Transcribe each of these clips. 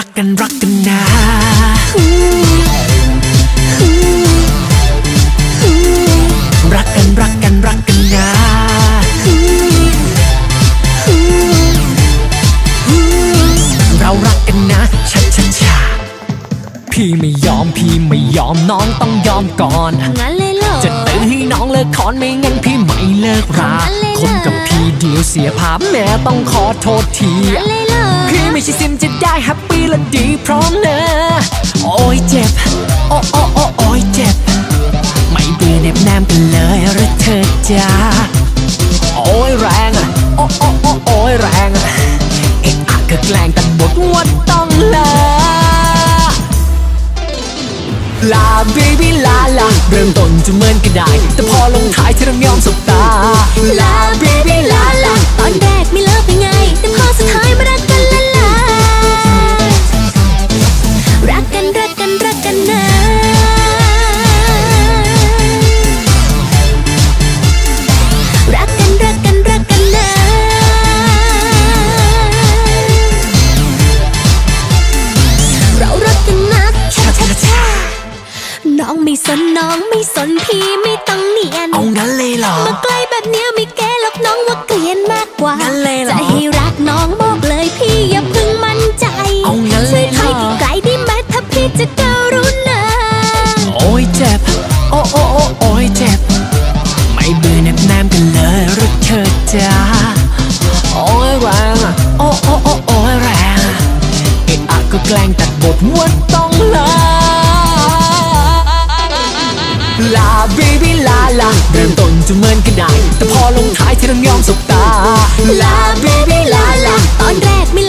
กันรักกันรักกันนะรักกันรักกันรักกันนะเรารักกันนะชัดชัดชาพี่ไม่ยอมพี่ไม่ยอมน้องต้องยอมก่อนงั้นเลยเหรอจะตื้อให้น้องเลิกคอนไม่งั้นพี่ไม่เลิกรางั้นเลยเหรอคนกับพี่เดียวเสียภาพแม่ต้องขอโทษที พี่ไม่ใช่ซิมจะได้แฮปปี้และดีพร้อมนะโอ้ยเจ็บ โอ้โอ้โอ้โอ้ยเจ็บ ไม่เบื่อเน็บแนมกันเลยหรือเธอจ้าโอ้ยแรงอะโอ้โอ้โอ้โอ้ยแรงอะเอ็กอักก็แกล้งกันบทว่าต้องลาลาเบบี้ลาลาเริ่มต้นจะเหมือนกันได้ แต่พอลงท้ายเธอต้องยอมสบตาลาเบบี้ลาลาตอนแรกไม่เลิกไปไง แต่พอสุด ไม่ ลาเบบี้ลาลาเริ่มต้นจะเหมือนกันได้แต่พอลงท้ายเธอต้องยอมสบตา ลาเบบี้ลาลาตอนแรกไม่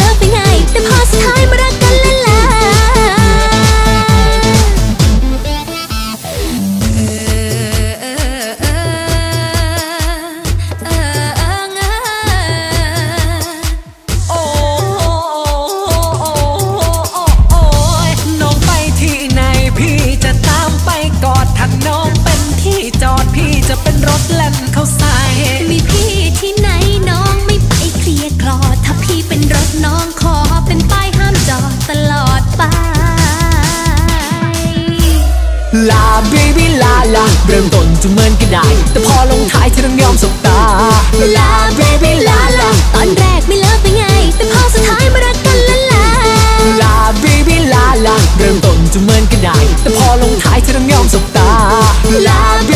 ลาลาเริ่มต้นจะเหมือนกันได้ แต่พอลงท้ายเธอต้องยอมสบตาลาเบบี้ลาลาตอนแรกไม่เลิกไปไง แต่พอสุดท้ายมารักกันละลาลาเบบี้ลาลาเริ่มต้นจะเหมือนกันได้ แต่พอลงท้ายเธอต้องยอมสบตาลาเบ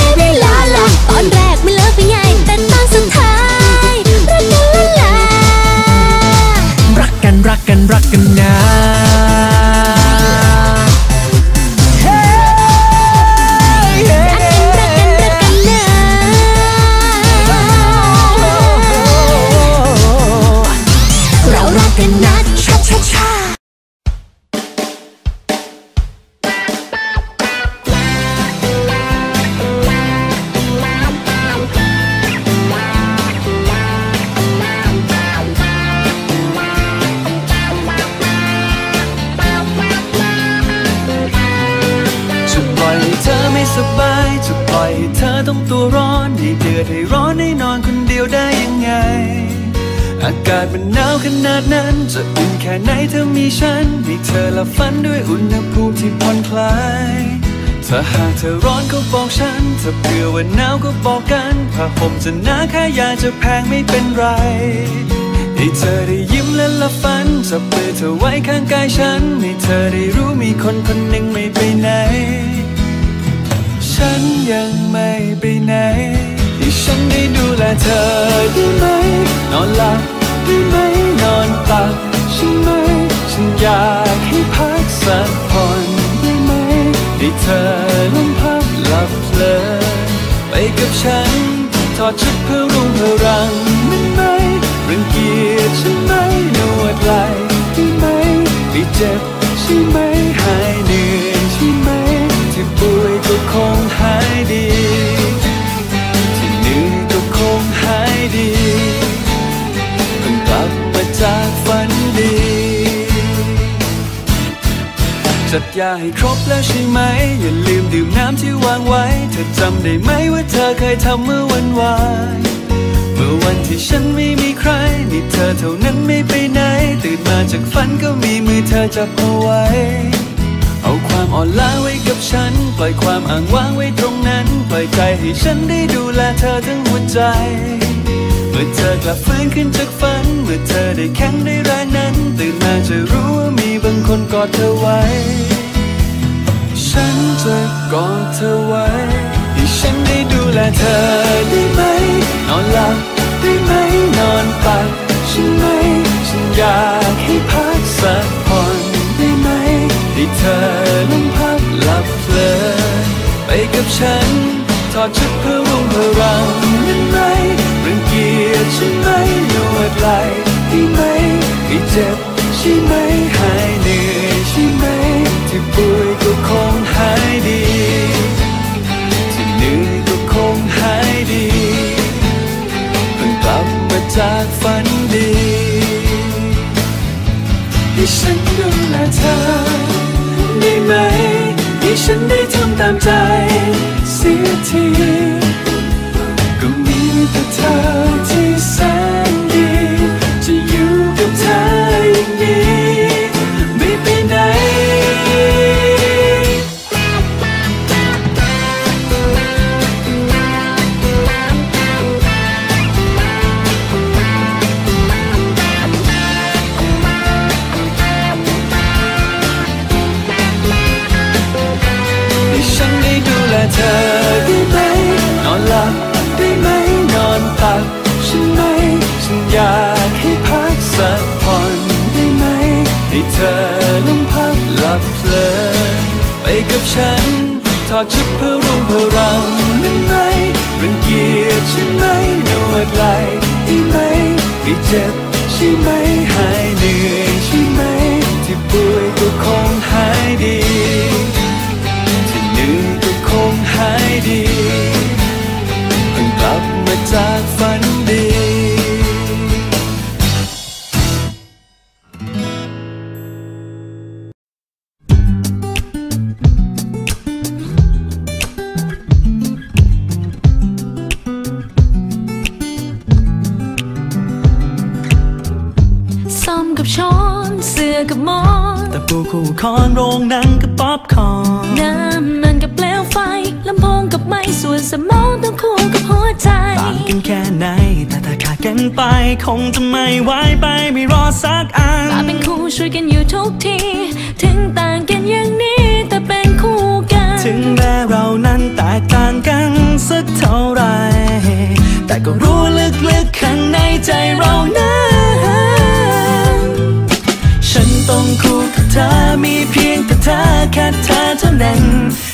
กันนะชาชาชาจะปเธอไม่สบายจะปล่อยเธอต้องตัวร้อนให้เดือดให้ร้อนให้นอนคนเดียวได้ยังไง อากาศมันหนาวขนาดนั้น จะอุ่นแค่ไหนเธอมีฉันให้เธอละฝันด้วยอุณหภูมิที่ผ่อนคลาย ถ้าหากเธอร้อนก็บอกฉัน ถ้าเผื่อว่าหนาวก็บอกกันผ้าห่มจะหนาแค่ยาจะแพงไม่เป็นไร ให้เธอได้ยิ้มและละฝันจับมือเธอไว้ข้างกายฉัน ให้เธอได้รู้มีคนคนหนึ่งไม่ไปไหน ฉันยังไม่ไปไหนให้ฉันได้ดูแลเธอได้ไหม นอนหลับ ได้ไหมนอนตักใช่ไหม ฉันอยากให้พักสักผ่อนได้ไหมให้เธอลมพับหลับเพลินไปกับฉันถอดชุดเพื่อรุ่งเพื่อรังได้ไหมรังเกียจใช่ไหมนวดไหลได้ไหมไม่เจ็บใช่ไหมหาย จัดยาให้ครบแล้วใช่ไหม อย่าลืมดื่มน้ำที่วางไว้ เธอจำได้ไหมว่าเธอเคยทำเมื่อวันวาน เมื่อวันที่ฉันไม่มีใคร มีเธอเท่านั้นไม่ไปไหน ตื่นมาจากฝันก็มีมือเธอจับเอาไว้ เอาความอ่อนล้าไว้ กับฉัน ปล่อยความอ้างว้างไว้ตรงนั้น ปล่อยใจให้ฉันได้ดูแลเธอทั้งหัวใจ เมื่อเธอกลับฟื้นขึ้นจากฝัน เมื่อเธอได้แข็งได้แรงนั้น ตื่นมาจะรู้ว่ามีบางคนกอดเธอไว้ ฉันจะกอดเธอไว้ให้ฉันได้ดูแลเธอได้ไหม นอนหลับได้ไหมนอนตักฉันไหม ฉันอยากให้พักสักผ่อนได้ไหมให้เธอนั้นพักหลับ เพลินไปกับฉัน ถอดชุดเพื่อรุ่งเพื่อรังนั้นไหมรังเกียจฉันไหมนวดไหล่ได้ไหมให้เจ็บใช่ไหมหายเหนื่อยใช่ไหม ที่ป่วยก็คงหายดี ที่เหนื่อยก็คงหายดีเพิ่งกลับมาจากฝันดีให้ฉันดูแลเธอ ฉันได้ทำตามใจเสียที ใปูคู่ค้อนโรงหนังกับป๊อปคอร์นน้ำมันกับเปลวไฟลำโพงกับไมค์ส่วนสมองต้องคู่กับหัวใจต่างกันแค่ไหนแต่ถ้าขาดกันไป คงจะไม่ไหวไปไม่รอสักอันมาเป็นคู่ช่วยกันอยู่ทุกที ถึงต่างกันอย่างนี้แต่เป็นคู่กัน ถึงแม้เรานั้นแตกต่างกันสักเท่าไหร่แต่ก็รู้ลึกๆข้างในใจเรานั้นฉันต้องคู่กับเธอมีเพียงแต่เธอแค่เธอเท่านั้น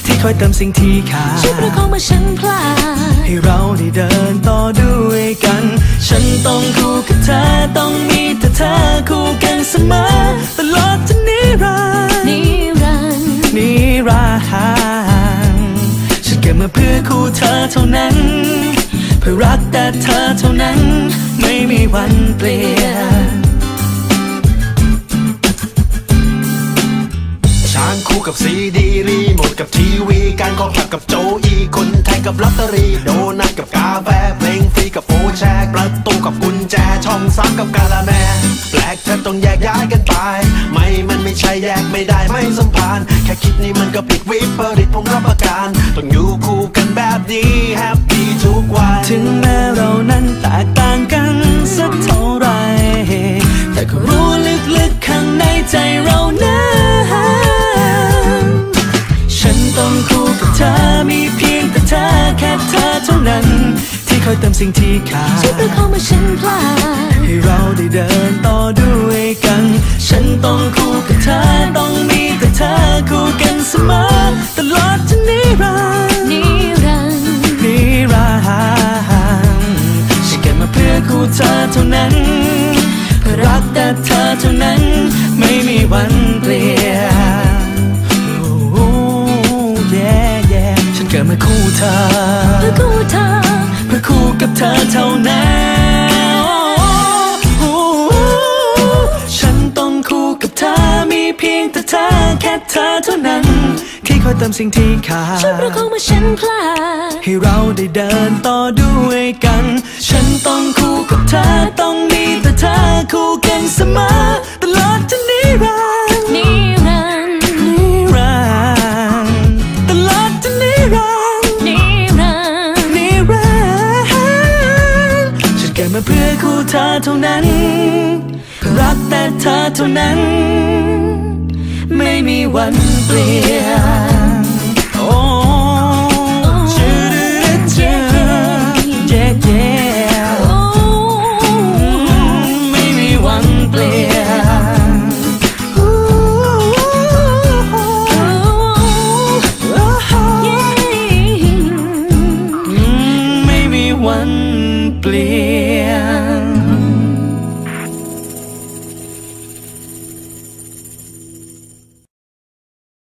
ที่คอยเติมสิ่งที่ขาดช่วยประคองเมื่อฉันพลาดให้เราได้เดินต่อด้วยกัน ฉันต้องคู่กับเธอต้องมีแต่เธอคู่กันเสมอตลอดจนนิรันดร์นิรันดร์นิรันดร์ฉันเกิดมาเพื่อคู่เธอเท่านั้น เพื่อรักแต่เธอเท่านั้น ไม่มีวันเปลี่ยน คู่กับซีดีรีโมทกับทีวี การคอขับกับโจอีคนไทยกับลอตเตอรี่โดนัทกับกาแฟเพลงฟรีกับโฟร์แชร์ประตูกับกุญแจช่องสามกับกาละแมแปลกแทบต้องแยกย้ายกันไป ไม่มันไม่ใช่แยกไม่ได้ไม่สัมพันธ์แค่คิดนี่มันก็ผิดวิปริตผมรับประกันต้องอยู่คู่กันแบบนี้แฮปปี้ทุกวันถึงแม้เรานั้นแตกต่างกันสักเท่าไหรแต่ก็รู้ลึกๆข้างในใจเรานั้น ต้องคู่กับเธอมีเพียงแต่เธอแค่เธอเท่านั้น ที่คอยเติมสิ่งที่ขาดช่วยประคองมื่อฉันพลาดให้เราได้เดินต่อด้วยกัน ฉันต้องคู่กับเธอต้องมีแต่เธอคู่กันเสมอตลอดจนนิรันดร์นิรันดร์นิรันดร์ฉันเกิดมาเพื่อคู่เธอเท่านั้นเพื่อรักแต่เธอเท่านั้น ไม่มีวันเปลี่ยน เพื่อคู่เธอ เพื่อคู่เธอ เพื่อคู่กับเธอเท่านั้นนฉันต้องคู่กับเธอ มีเพียงแต่เธอแค่เธอเท่านั้น ที่คอยเติมสิ่งที่ขาดช่วยประคองมาฉันพลาด ให้เราได้เดินต่อด้วยกัน ฉันต้องคู่กับเธอ ต้องมีแต่เธอคู่กันเสมอตลอดจนนิรันดร์ มาเพื่อคู่เธอเท่านั้น รักแต่เธอเท่านั้น ไม่มีวันเปลี่ยน